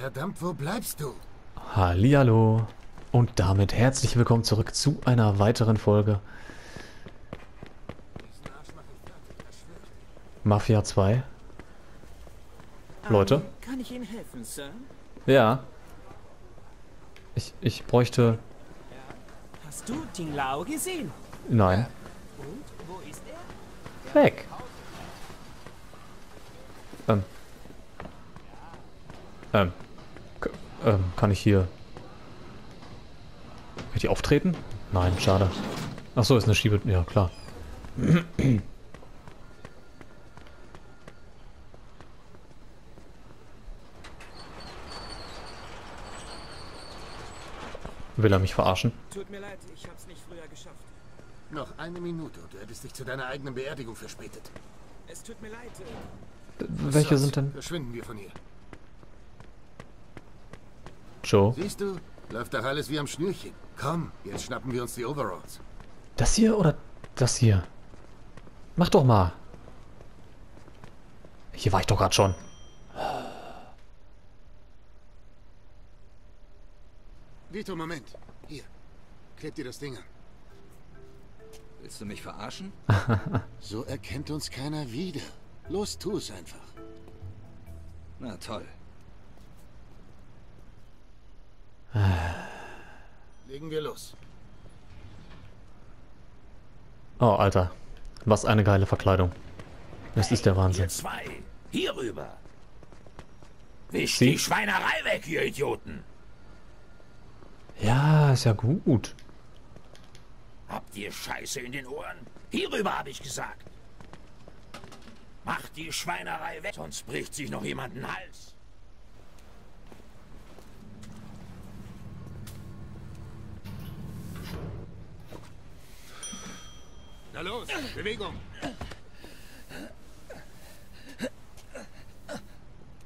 Verdammt, wo bleibst du? Hallihallo. Und damit herzlich willkommen zurück zu einer weiteren Folge Mafia 2. Leute? Kann ich Ihnen helfen, Sir? Ja. Ich, ich bräuchte... Hast du Ting Lao gesehen? Nein. Und wo ist er? Weg. Ähm. Ähm. Ähm, kann ich hier... Kann ich die auftreten? Nein, schade. Ach so, ist eine Schiebe... Ja, klar. Will er mich verarschen? Tut mir leid, ich hab's nicht früher geschafft. Noch eine Minute und du hättest dich zu deiner eigenen Beerdigung verspätet. Es tut mir leid. äh, Welche sind denn... Verschwinden wir von hier. Joe? Siehst du? Läuft doch alles wie am Schnürchen. Komm, jetzt schnappen wir uns die Overalls. Das hier oder das hier? Mach doch mal. Hier war ich doch gerade schon. Vito, Moment. Hier. Kleb dir das Ding an. Willst du mich verarschen? So erkennt uns keiner wieder. Los, tu es einfach. Na toll. Legen wir los. Oh, Alter. Was eine geile Verkleidung. Das ist der Wahnsinn. Ihr zwei, hier rüber. Wischt Sie? die Schweinerei weg, ihr Idioten. Ja, ist ja gut. Habt ihr Scheiße in den Ohren? Hierüber habe ich gesagt. Macht die Schweinerei weg, sonst bricht sich noch jemand den Hals. Na los, Bewegung.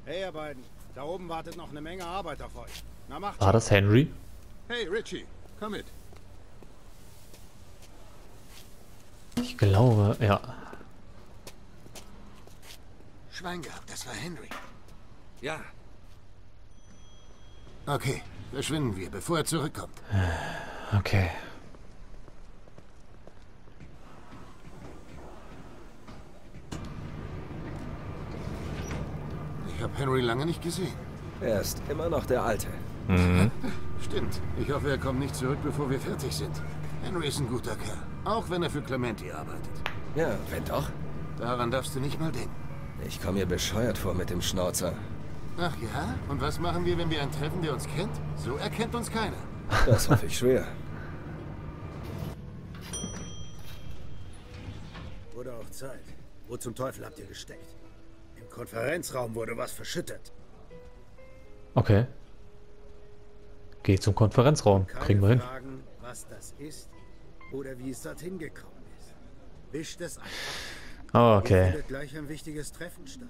Hey, ihr beiden. Da oben wartet noch eine Menge Arbeit auf euch. Na macht War das Henry? Hey, Richie, komm mit. Ich glaube, ja. Schwein gehabt, das war Henry. Ja, Okay, verschwinden wir, bevor er zurückkommt. Okay. Henry lange nicht gesehen. er ist immer noch der Alte. Stimmt. Ich hoffe, er kommt nicht zurück, bevor wir fertig sind. Henry ist ein guter Kerl. Auch wenn er für Clementi arbeitet. Ja, wenn doch. Daran darfst du nicht mal denken. Ich komme mir bescheuert vor mit dem Schnauzer. Ach ja? Und was machen wir, wenn wir einen treffen, der uns kennt? So erkennt uns keiner. Das hoffe ich schwer. Wurde auch Zeit. Wo zum Teufel habt ihr gesteckt? Im Konferenzraum wurde was verschüttet. Okay. Geh zum Konferenzraum. Keine Kriegen wir hin. Fragen, was das ist oder wie es dorthin gekommen ist. Wischt es einfach. Oh, Okay. findet gleich ein wichtiges Treffen statt.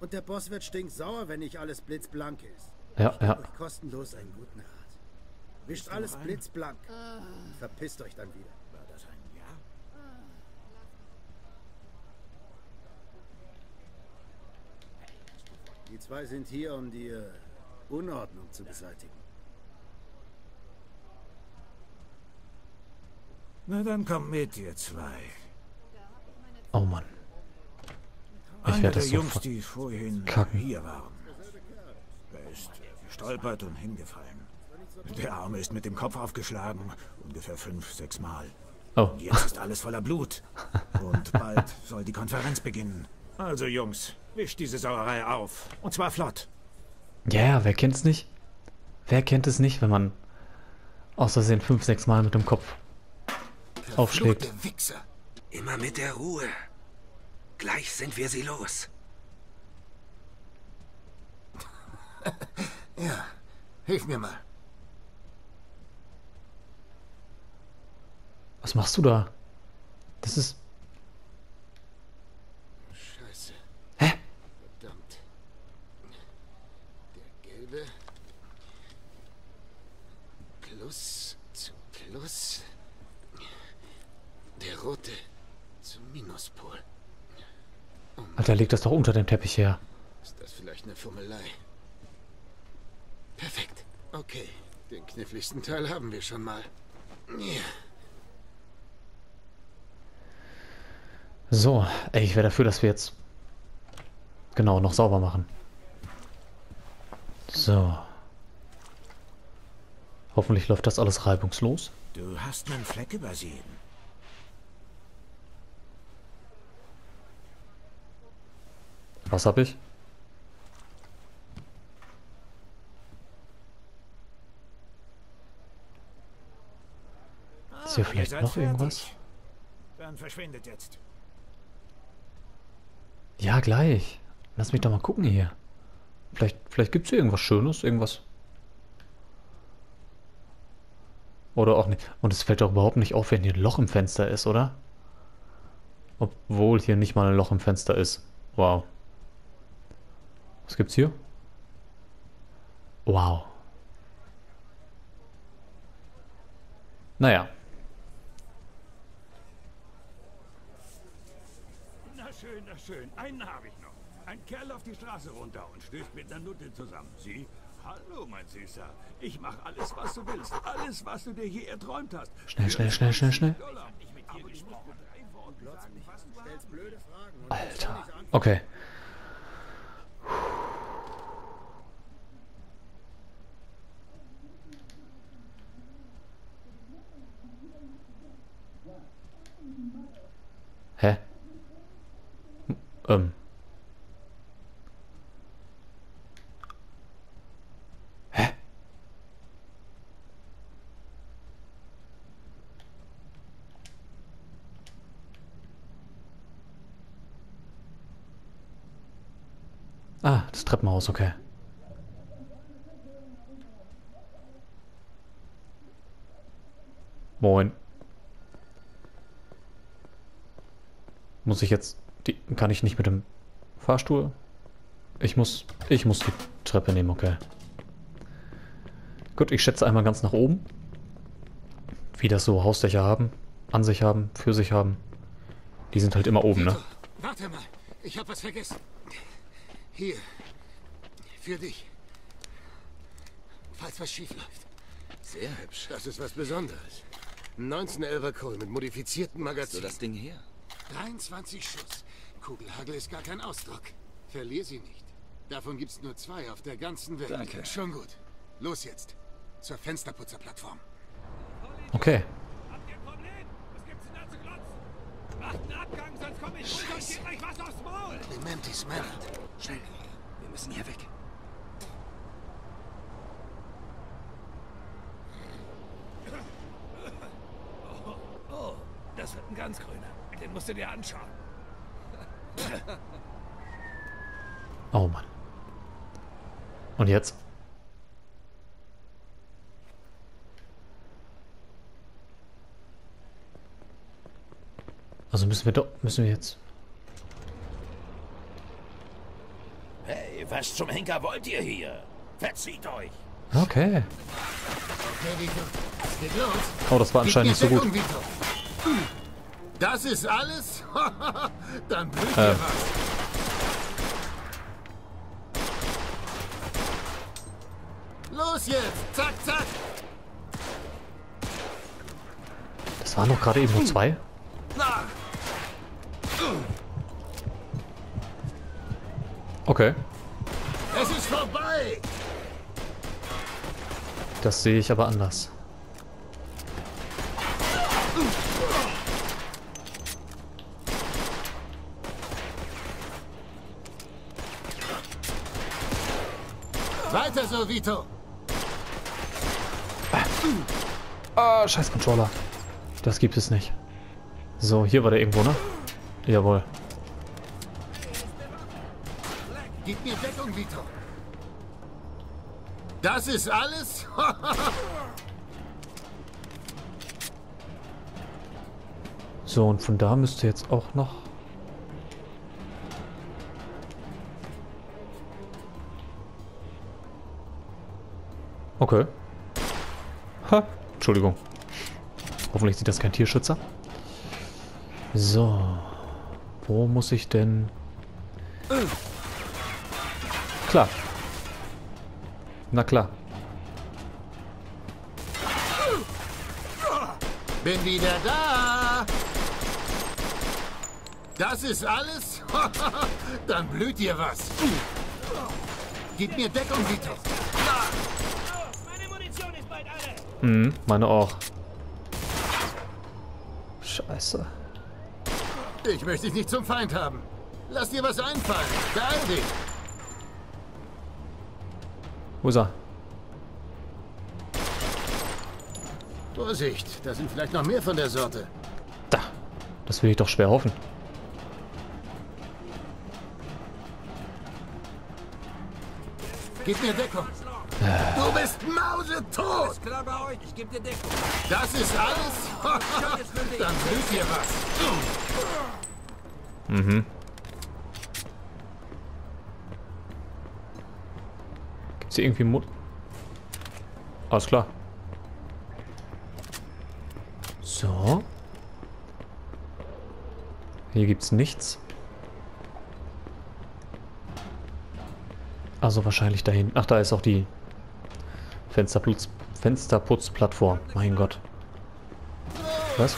Und der Boss wird stinksauer, wenn nicht alles blitzblank ist. Ja, ja. Euch kostenlos einen guten Rat. Wischt alles blitzblank. Und verpisst euch dann wieder. War das ein Ja? Die zwei sind hier, um die Unordnung zu beseitigen. Na dann kommt mit, ihr zwei. Oh Mann. Ich Einer werde der das Jungs, sofort die vorhin kacken. hier waren. Er ist gestolpert und hingefallen. Der Arme ist mit dem Kopf aufgeschlagen, ungefähr fünf, sechs Mal. Oh. Jetzt ist alles voller Blut. Und bald soll die Konferenz beginnen. Also Jungs, wischt diese Sauerei auf. Und zwar flott. Ja, ja, wer kennt's nicht? Wer kennt es nicht, wenn man aus Versehen fünf, sechs Mal mit dem Kopf aufschlägt? Wichser. Immer mit der Ruhe. Gleich sind wir sie los. Ja, hilf mir mal. Was machst du da? Das ist. Scheiße. Hä? Verdammt. Der gelbe. Plus zu Plus. Der rote zum Minuspol. Alter, leg das doch unter dem Teppich her. Ist das vielleicht eine Fummelei? Perfekt. Okay, den kniffligsten Teil haben wir schon mal. Ja. So, ey, ich wäre dafür, dass wir jetzt genau noch sauber machen. So. Hoffentlich läuft das alles reibungslos. Du hast einen Fleck übersehen. Was hab ich? Ist hier Ah, vielleicht noch irgendwas? Dann verschwindet jetzt. Ja, gleich. Lass mich doch mal gucken hier. Vielleicht, vielleicht gibt es hier irgendwas Schönes, irgendwas. Oder auch nicht. Und es fällt doch überhaupt nicht auf, wenn hier ein Loch im Fenster ist, oder? Obwohl hier nicht mal ein Loch im Fenster ist. Wow. Was gibt's hier? Wow. Naja. Na schön, na schön. Einen habe ich. Ein Kerl auf die Straße runter und stößt mit einer Nutte zusammen. Sie? Hallo, mein Süßer. Ich mache alles, was du willst. Alles, was du dir je erträumt hast. Schnell, schnell, schnell, schnell, schnell. Alter. Okay. Hä? Ähm. Hä? Ah, das Treppenhaus, okay. Moin. Muss ich jetzt... Die, kann ich nicht mit dem Fahrstuhl? Ich muss... Ich muss die Treppe nehmen, okay. Gut, ich schätze einmal ganz nach oben. Wie das so Hausdächer haben. An sich haben, für sich haben. Die sind halt immer oben, ne? Warte mal. Ich hab was vergessen. Hier. Für dich. Falls was schief läuft. Sehr hübsch. Das ist was Besonderes. Ein 1911er Kohl mit modifiziertem Magazin. So das Ding hier. 23 Schuss. Kugelhagel ist gar kein Ausdruck. Verlier sie nicht. Davon gibt's nur zwei auf der ganzen Welt. Danke. Schon gut. Los jetzt. Zur Fensterputzerplattform. Okay. Habt ihr ein Problem? Was gibt's denn da zu glotzen? Macht einen Abgang, sonst komme ich runter und gebe euch was aufs Maul. Clementis Männer. Schnell. Wir müssen hier weg. Oh, ganz grüner. Den musst du dir anschauen. Oh Mann. Und jetzt? Also müssen wir doch, müssen wir jetzt. Hey, was zum Henker wollt ihr hier? Verzieht euch. Okay. Oh, das war anscheinend nicht so gut. Das ist alles? Dann blüht Äh. Los jetzt! Zack, zack! Das waren doch gerade eben nur zwei. Okay. es ist vorbei! Das sehe ich aber anders. Weiter so, Vito! Ah, scheiß Controller. Das gibt es nicht. So, hier war der irgendwo, ne? Jawohl. Gib mir Deckung, Vito! Das ist alles? So, und von da müsste jetzt auch noch... Okay. Ha, Entschuldigung. Hoffentlich sieht das kein Tierschützer. So. Wo muss ich denn... Klar. Na klar. Bin wieder da. Das ist alles? Dann blüht dir was. Gib mir Deckung, Vito. Hm, meine auch. Scheiße. Ich möchte dich nicht zum Feind haben. Lass dir was einfallen. Beeil dich. Wo ist er? Vorsicht, da sind vielleicht noch mehr von der Sorte. Da. Das will ich doch schwer hoffen. Gib mir Deckung. Du bist mausetot. Klar bei euch, ich gebe dir Deckung. Das ist alles? Dann blüht dir was. Mhm. Gibt's hier irgendwie Mut? Alles klar. So. Hier gibt's nichts. Also wahrscheinlich dahin. Ach, da ist auch die Fensterputz Fensterputzplattform. Mein Gott. Was?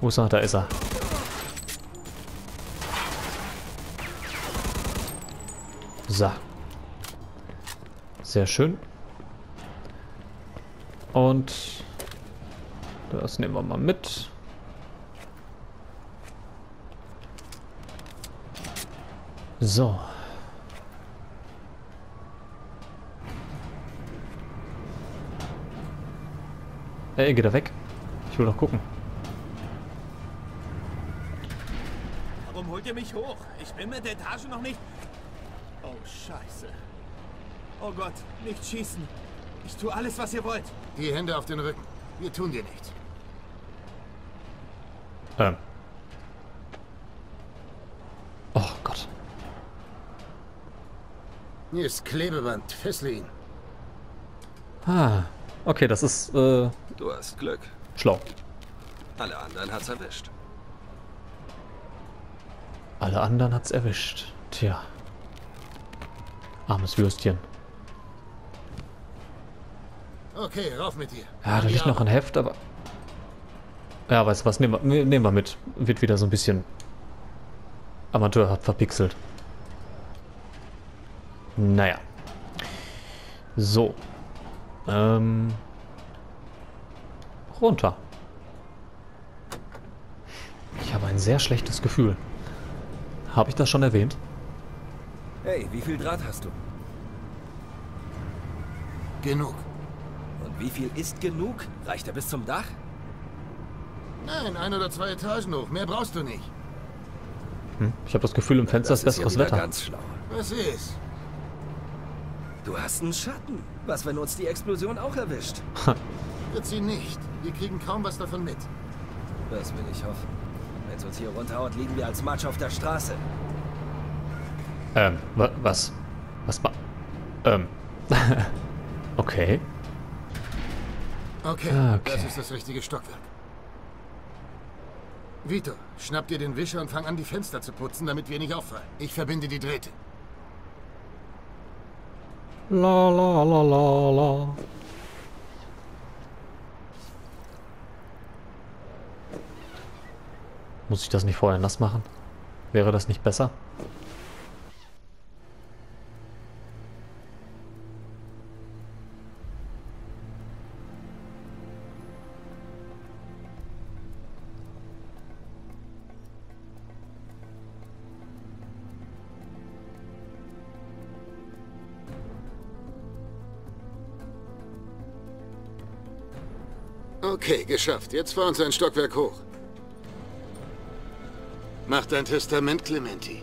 Wo ist er? Da ist er. So. Sehr schön. Und das nehmen wir mal mit. So. Ey, geht er weg? Ich will doch gucken. Warum holt ihr mich hoch? Ich bin mit der Etage noch nicht... Oh, scheiße. Oh Gott, nicht schießen. Ich tue alles, was ihr wollt. Die Hände auf den Rücken. Wir tun dir nichts. Ähm. Oh Gott. Hier ist Klebeband. Fessle ihn. Ah. Okay, das ist äh, Du hast Glück. schlau. Alle anderen hat's erwischt. Alle anderen hat's erwischt. Tja. Armes Würstchen. Okay, rauf mit dir. Ja, da liegt noch ein Heft, aber... Ja, weißt du was, nehmen wir, nehmen wir mit. Wird wieder so ein bisschen... Amateur hat verpixelt. Naja. So. Ähm... Runter. Ich habe ein sehr schlechtes Gefühl. Habe ich das schon erwähnt? Hey, wie viel Draht hast du? Genug. Und wie viel ist genug? Reicht er bis zum Dach? Nein, ein oder zwei Etagen hoch. Mehr brauchst du nicht. Hm? Ich habe das Gefühl, im Fenster ist Das ist ja besseres wieder Wetter. ganz schlau. Was ist? Du hast einen Schatten. Was, wenn uns die Explosion auch erwischt? Wird sie nicht. Wir kriegen kaum was davon mit. Das will ich hoffen. Wenn es uns hier runterhaut, liegen wir als Matsch auf der Straße. Ähm, wa was? Was ma... Ähm. okay. Okay, Ah, okay. das ist das richtige Stockwerk. Vito, schnapp dir den Wischer und fang an, die Fenster zu putzen, damit wir nicht auffallen. Ich verbinde die Drähte. La la la la la. Muss ich das nicht vorher nass machen? Wäre das nicht besser? Okay, geschafft. Jetzt fahr uns ein Stockwerk hoch. Mach dein Testament, Clementi.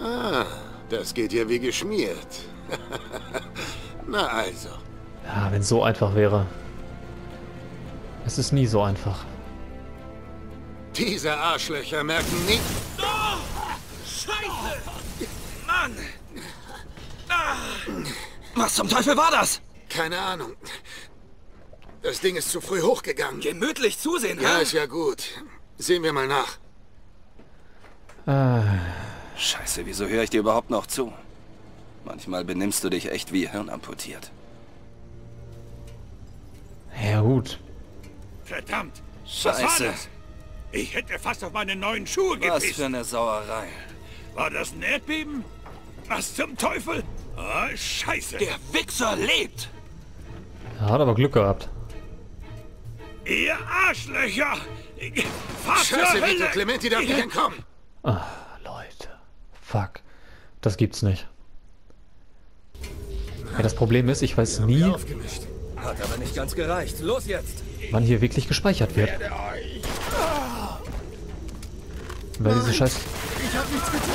Ah, das geht ja wie geschmiert. Na also. Ja, wenn es so einfach wäre. Es ist nie so einfach. Diese Arschlöcher merken nicht... Was zum Teufel war das? keine Ahnung. Das Ding ist zu früh hochgegangen. Gemütlich zusehen, Ja, ha? ist ja gut. Sehen wir mal nach. Scheiße, wieso höre ich dir überhaupt noch zu? Manchmal benimmst du dich echt wie hirnamputiert. Ja gut. Verdammt! Was war Scheiße. das? Ich hätte fast auf meine neuen Schuhe Was gepisst. für eine Sauerei. War das ein Erdbeben? Was zum Teufel? Ah, scheiße. Der Wichser lebt! Er hat aber Glück gehabt. Ihr Arschlöcher! Fahrt Scheiße, Vito! Clementi darf nicht entkommen. Ah, Leute. Fuck. Das gibt's nicht. Ja, das Problem ist, ich weiß nie. Hat aber nicht ganz gereicht. Los jetzt! wann hier wirklich gespeichert wird. Weil diese scheiß... Ich hab nichts getan.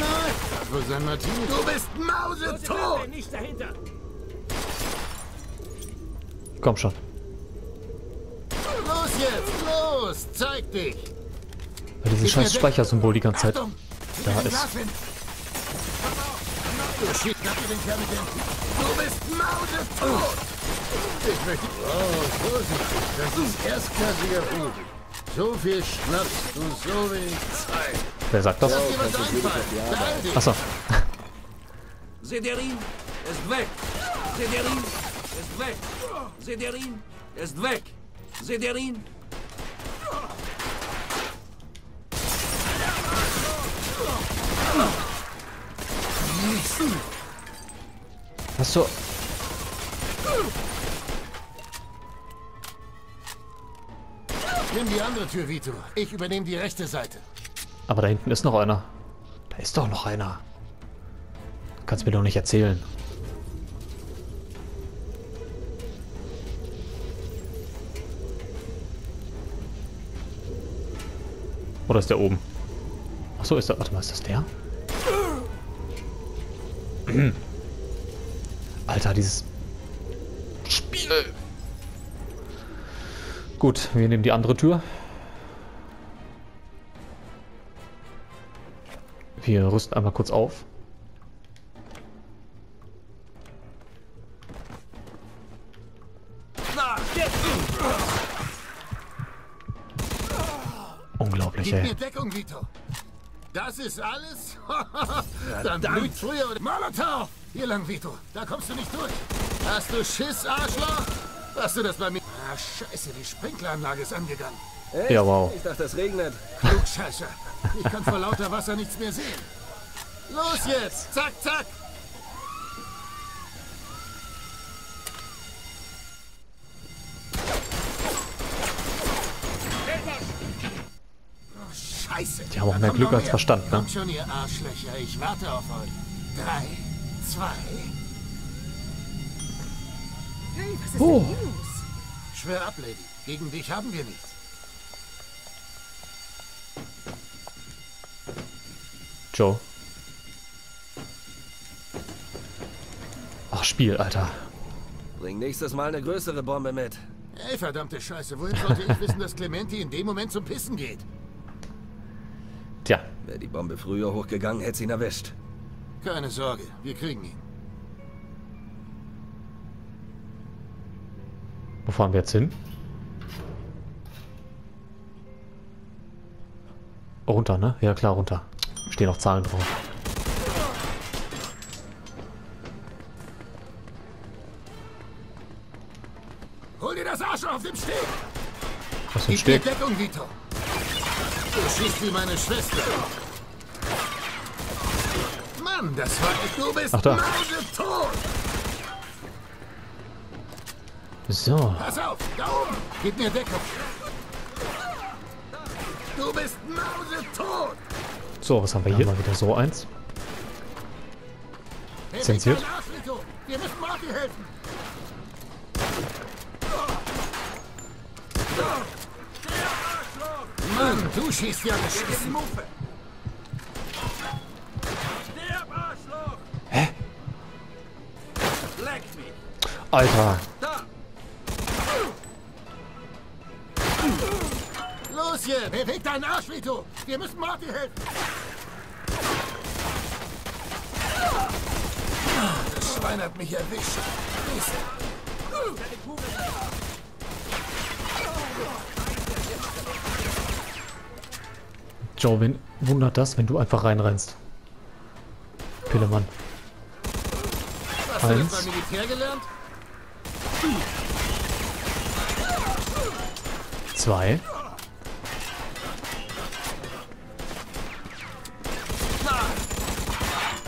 Nein. Wo San Martin? Du bist mausetot. Komm schon. Los jetzt, los. Zeig dich. Weil dieses scheiß Speichersymbol die ganze Zeit Achtung. da ist. Du. Du bist mausetot. Ich möchte... Oh, vorsichtig. Das ist erstklassiger Vogel. So viel Schnaps und so wenig Zeit. Wer sagt das? Dich. Achso. Sederin ist weg! Sederin ist weg! Sederin ist weg! Sederin! Was so? Nimm die andere Tür, Vito. Ich übernehme die rechte Seite. Aber da hinten ist noch einer. Da ist doch noch einer. Kannst mir doch nicht erzählen. Oder ist der oben? Achso, ist der. Warte mal, ist das der? Alter, dieses Spiel. Gut, wir nehmen die andere Tür. Wir rüsten einmal kurz auf. Vito. Das ist alles? Dann blüht früher oder... Molotow! Hier lang, Vito. Da kommst du nicht durch. Hast du Schiss, Arschloch? Hast du das bei mir... Ah, scheiße, die Sprinkleranlage ist angegangen. Ja, wow. Ich dachte, es regnet. Klugscheißer. Ich kann vor lauter Wasser nichts mehr sehen. Los jetzt! Zack, zack! Scheiße. Die haben auch mehr kommt Glück als Verstand, ne? Kommt schon, ihr Arschlöcher. Ich warte auf euch. Drei, zwei... Hey, was ist Oh. denn hier los? Schwör ab, Lady. Gegen dich haben wir nichts. Joe. Ach, Spiel, Alter. Bring nächstes Mal eine größere Bombe mit. Ey, verdammte Scheiße. Woher sollte ich wissen, dass Clementi in dem Moment zum Pissen geht? Wäre die Bombe früher hochgegangen, hätte sie ihn erwischt. Keine Sorge. Wir kriegen ihn. wo fahren wir jetzt hin? Runter, ne? Ja, klar, runter. Stehen noch Zahlen drauf. Hol dir das Arschloch auf dem Steg! Was für ein Steg? Deckung, Vito. Du schießt wie meine Schwester. Mann, das war... Du bist Ach da. mausetot! So. Pass auf, da oben! Gib mir Deckung. Du bist mausetot! So, was haben wir hier? Mal wieder so eins. Zensiert? Wir müssen Marty helfen. Mann, du schießt ja beschissen. Hä? Alter. Los hier, beweg deinen Arsch, Vito. Wir müssen Marty helfen. Das Einer hat mich erwischt. Joe, wen wundert das, wenn du einfach reinrennst? Pillemann. Hast du das Eins. beim Militär gelernt? Zwei.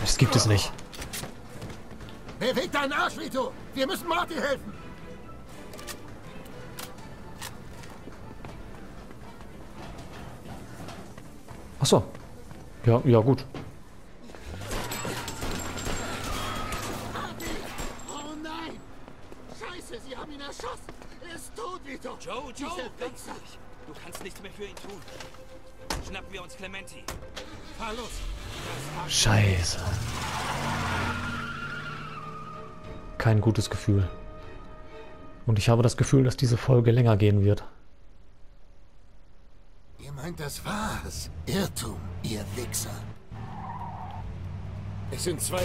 Das gibt es nicht. Beweg deinen Arsch, Vito! Wir müssen Marty helfen! Ja, ja gut. Nein! Scheiße, sie haben ihn erschossen! Ist tot, Vito! Joe, Joe, ganz ruhig. Du kannst nichts mehr für ihn tun. Schnappen wir uns Clementi. Fahr los! Scheiße. Kein gutes Gefühl. Und ich habe das Gefühl, dass diese Folge länger gehen wird. Meint, das war's? Irrtum, ihr Wichser. Es sind zwei.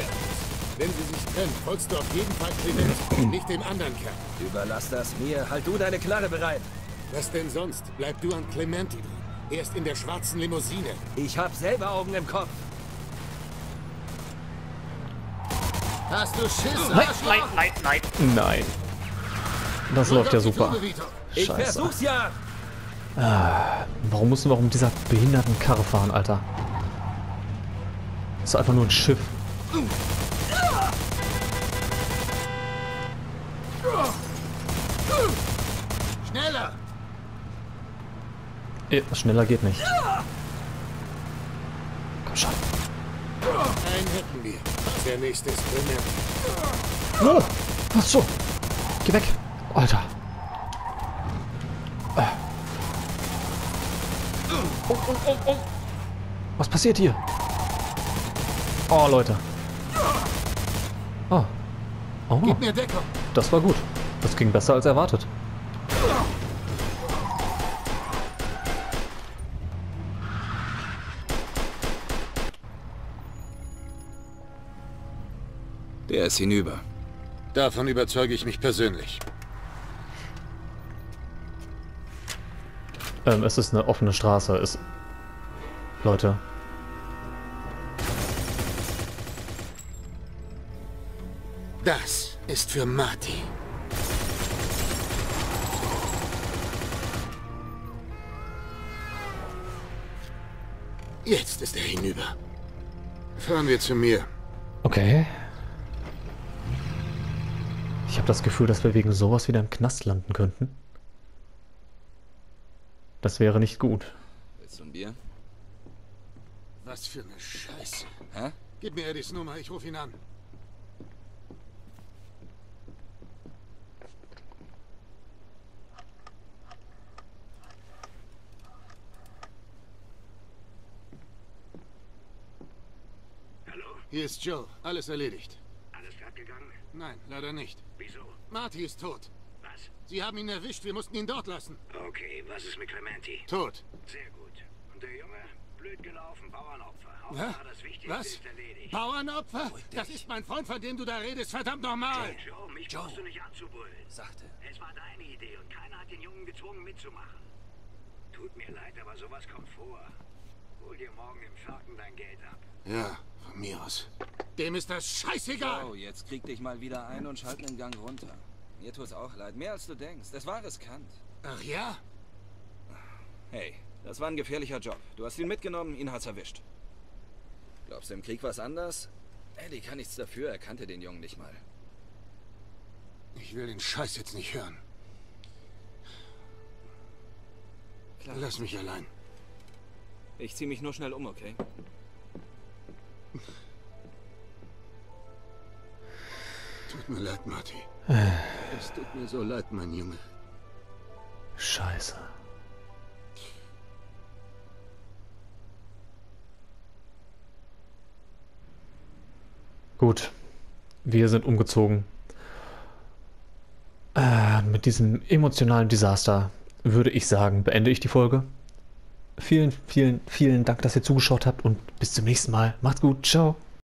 Wenn sie sich trennen, folgst du auf jeden Fall Clemens, nicht dem anderen Kerl. Überlass das mir. Halt du deine Knarre bereit. Was denn sonst? Bleib du an Clementi dran. Er ist in der schwarzen Limousine. Ich hab selber Augen im Kopf. Hast du Schiss, Arschloch? nein, nein. Nein. Das läuft ja super. Ich Scheiße. versuch's ja. Warum mussten wir auch mit dieser behinderten Karre fahren, Alter? Das ist einfach nur ein Schiff. Schneller! Eh, Schneller geht nicht. Komm schon. Einen hätten wir. Der nächste ist Clementi. Oh, ach so. Geh weg. Alter. Oh, oh, oh. Was passiert hier? Oh, Leute. Oh. Oh, Gib mir Deckung. das war gut. Das ging besser als erwartet. Der ist hinüber. Davon überzeuge ich mich persönlich. Ähm, es ist eine offene Straße. Es Leute. Das ist für Marty. Jetzt ist er hinüber. Fahren wir zu mir. Okay. Ich habe das Gefühl, dass wir wegen sowas wieder im Knast landen könnten. Das wäre nicht gut. Willst du ein Bier? Was für eine Scheiße. Hä? Gib mir Eddies Nummer, ich rufe ihn an. Hallo? Hier ist Joe. Alles erledigt. Alles glatt gegangen? Nein, leider nicht. Wieso? Marty ist tot. Sie haben ihn erwischt, wir mussten ihn dort lassen. Okay, was ist mit Clementi? Tot. Sehr gut. Und der Junge? Blöd gelaufen, Bauernopfer. Hä? Hauptsache das Wichtigste Was? ist erledigt. Bauernopfer? Das ist mein Freund, von dem du da redest, verdammt nochmal! Joe, mich brauchst du nicht anzubrüllen. Sagte. Es war deine Idee und keiner hat den Jungen gezwungen mitzumachen. Tut mir leid, aber sowas kommt vor. Hol dir morgen im Falken dein Geld ab. Ja, von mir aus. Dem ist das scheißegal! Oh, jetzt krieg dich mal wieder ein und schalt den Gang runter. Mir tut's auch leid. Mehr als du denkst. Es war riskant. Ach ja? Hey, das war ein gefährlicher Job. Du hast ihn mitgenommen, ihn hat's erwischt. Glaubst du, im Krieg war's anders? Eddie kann nichts dafür, er kannte den Jungen nicht mal. Ich will den Scheiß jetzt nicht hören. Klar. Lass mich allein. Ich zieh mich nur schnell um, okay? Tut mir leid, Marty. Es tut mir so leid, mein Junge. Scheiße. Gut. Wir sind umgezogen. Äh, mit diesem emotionalen Desaster würde ich sagen, beende ich die Folge. Vielen, vielen, vielen Dank, dass ihr zugeschaut habt und bis zum nächsten Mal. Macht's gut. Ciao.